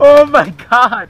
Oh my god!